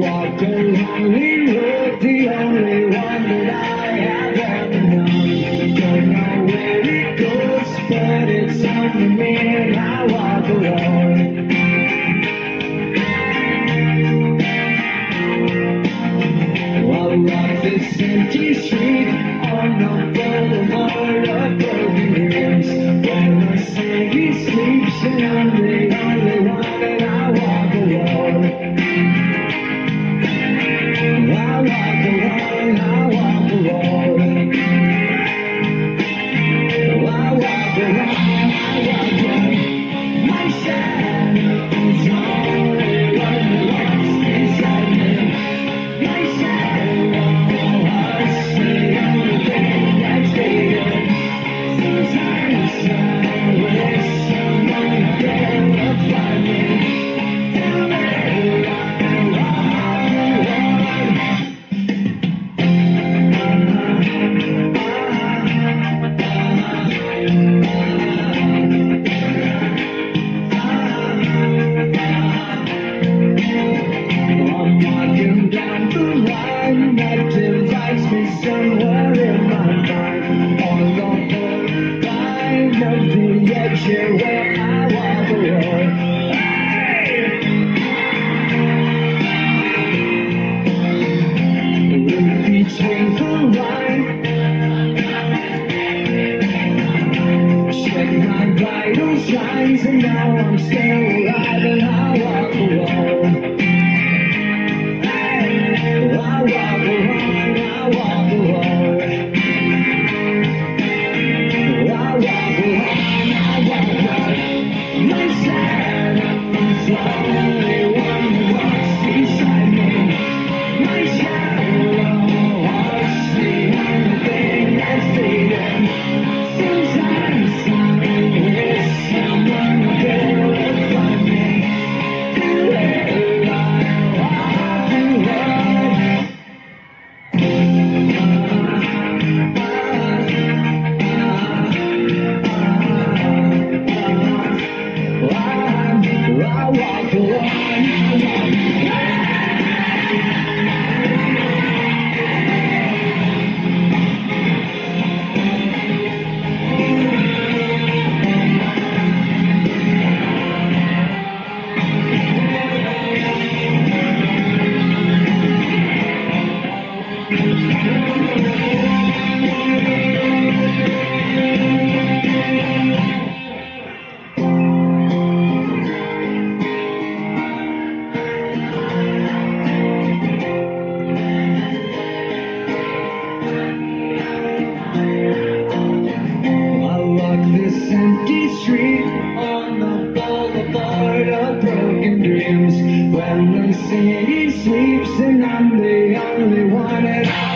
lonely road, the only one that I have ever known. Don't know where it goes, but it's and I walk alone. I walk this empty street on the boulevard where I walk alone. Between the line, check my vital signs, and now I'm still alive and I walk I When the city sleeps and I'm the only one at.